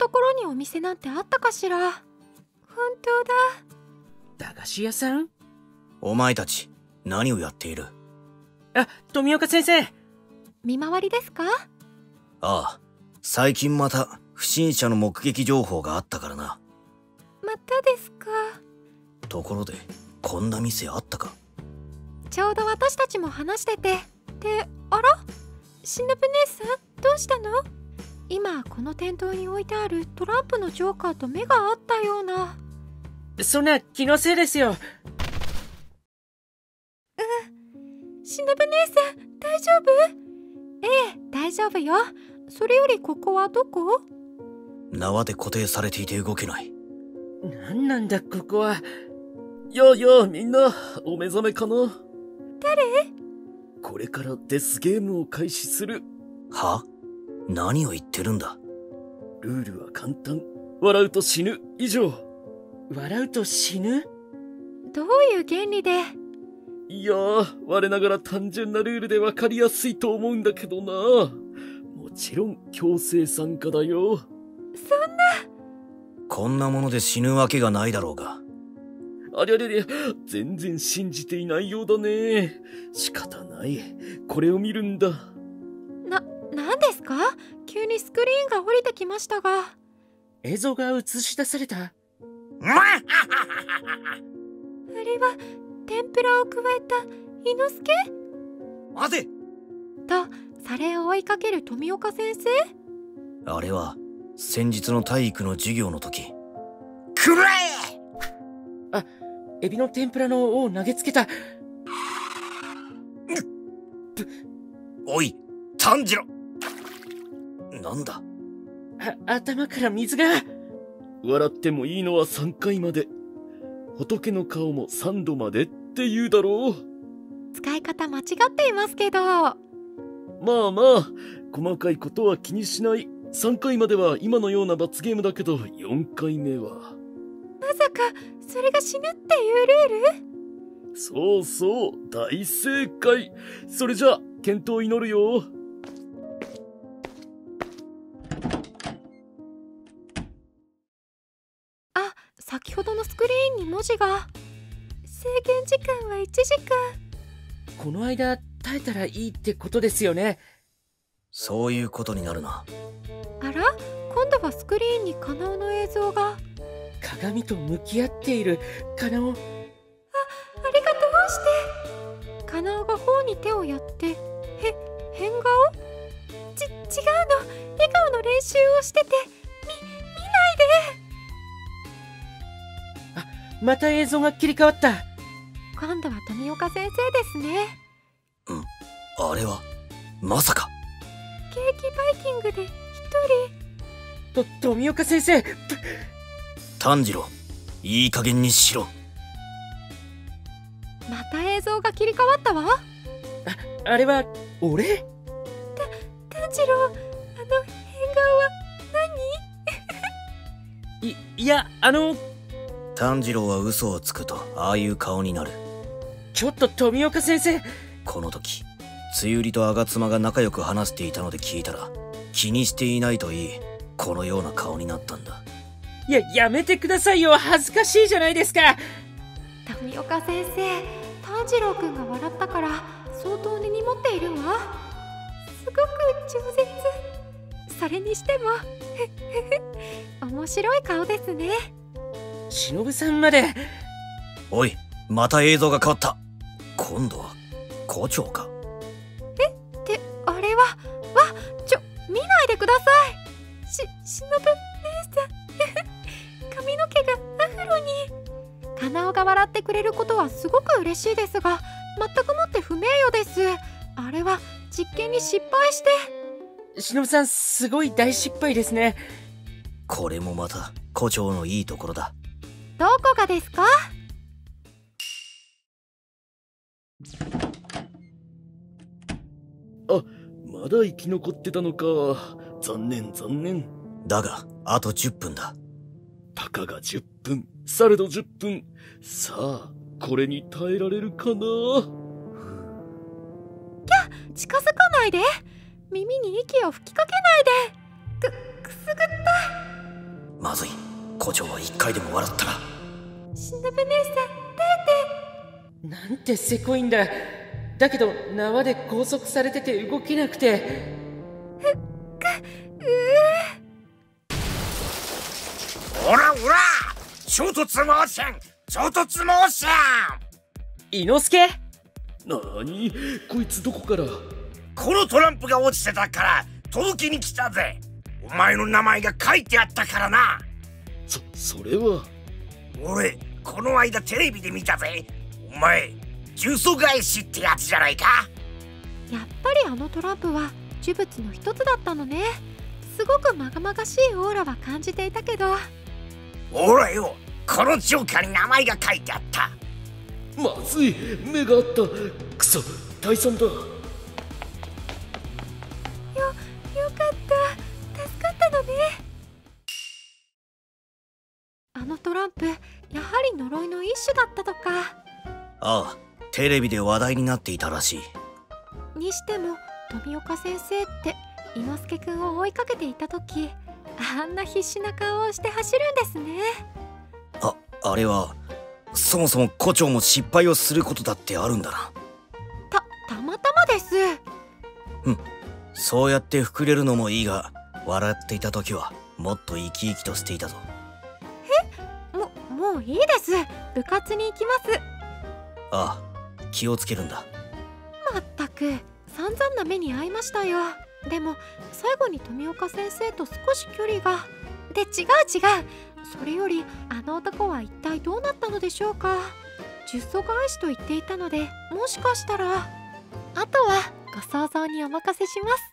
ところにお店なんてあったかしら？本当だ。駄菓子屋さん？お前たち何をやっている？あ富岡先生。見回りですか？ああ最近また不審者の目撃情報があったからな。またですか？ところでこんな店あったか？ちょうど私たちも話してて。であら？しのぶ姉さ？んどうしたの？今この店頭に置いてあるトランプのジョーカーと目が合ったような。そんな気のせいですよ。しのぶ姉さん大丈夫？ええ大丈夫よ。それよりここはどこ？縄で固定されていて動けない。何なんだここは。やあやあみんなお目覚めかな？誰？これからデスゲームを開始する。は？何を言ってるんだ？ルールは簡単。笑うと死ぬ。以上。笑うと死ぬ？どういう原理で？いやー我ながら単純なルールで分かりやすいと思うんだけどな。もちろん強制参加だよ。そんな。こんなもので死ぬわけがないだろうが。ありゃりゃりゃ全然信じていないようだね。仕方ない。これを見るんだ。な何ですか？急にスクリーンが降りてきましたが。映像が映し出された。あれは天ぷらを加えた伊之助？待て。とそれを追いかける富岡先生？あれは先日の体育の授業の時。くらあエビの天ぷらの尾を投げつけた。おい炭治郎なんだ？あ頭から水が。笑ってもいいのは3回まで。仏の顔も3度までって言うだろう。使い方間違っていますけど。まあまあ細かいことは気にしない。3回までは今のような罰ゲームだけど4回目は。さかそれが死ぬっていうルール？そうそう大正解。それじゃあ健闘祈るよ先ほどのスクリーンに文字が。制限時間は1時間。この間耐えたらいいってことですよね。そういうことになるな。あら？今度はスクリーンにカナオの映像が。鏡と向き合っている。カナオあありがとうして。カナオが頬に手をやって。へ変顔？ち違うの。笑顔の練習をしててまた映像が切り替わった。今度は富岡先生ですね。あれはまさか。ケーキバイキングで一人。と富岡先生。炭治郎いい加減にしろ。また映像が切り替わったわ。あれは俺？炭治郎あの変顔はいいやあの炭治郎は嘘をつくとああいう顔になる。ちょっと富岡先生。この時梅雨と吾妻が仲良く話していたので聞いたら気にしていないといいこのような顔になったんだ。いややめてくださいよ。恥ずかしいじゃないですか。何富岡先生炭治郎くんが笑ったから相当根に持っているわ。すごく饒舌。それにしても面白い顔ですね忍さんまで。おいまた映像が変わった。今度は校長か。ってあれは？わちょ見ないでください。ししのぶ姉さん。髪の毛がアフロに。カナオが笑ってくれることはすごく嬉しいですが全くもって不名誉です。あれは実験に失敗して。忍さんすごい大失敗ですね。これもまた校長のいいところだどこがですか？まだ生き残ってたのか。残念残念。だがあと10分だ。たかが10分。されど10分。さあこれに耐えられるかな？近づかないで。耳に息を吹きかけないで。くくすぐった。いまずい胡蝶は一回でも笑ったら。しのぶ姉さんなんてせこいんだ。だけど、縄で拘束されてて動けなくて。オラオラ衝突モーション衝突モーション。伊之助？なーにこいつどこから？このトランプが落ちてたから届けに来たぜ。お前の名前が書いてあったからなそ、それは。俺この間テレビで見たぜ。お前重曹返しってやつじゃないか。やっぱりあのトランプは呪物の一つだったのね。すごくまがまがしいオーラは感じていたけど。ほらよこのジョーカーに名前が書いてあった。まずい。目があった。くそ退散だのトランプやはり呪いの一種だったとか。ああテレビで話題になっていたらしい。にしても富岡先生って伊之助くんを追いかけていた時あんな必死な顔をして走るんですね。ああれはそもそも胡蝶も失敗をすることだってあるんだな。たたまたまです。そうやって膨れるのもいいが笑っていた時はもっと生き生きとしていたぞ。ももういいです。部活に行きます。ああ気をつけるんだ。まったく散々な目に遭いましたよ。でも最後に富岡先生と少し距離が。で違う違う。それよりあの男は一体どうなったのでしょうか。十祖返しと言っていたのでもしかしたら。あとはご想像にお任せします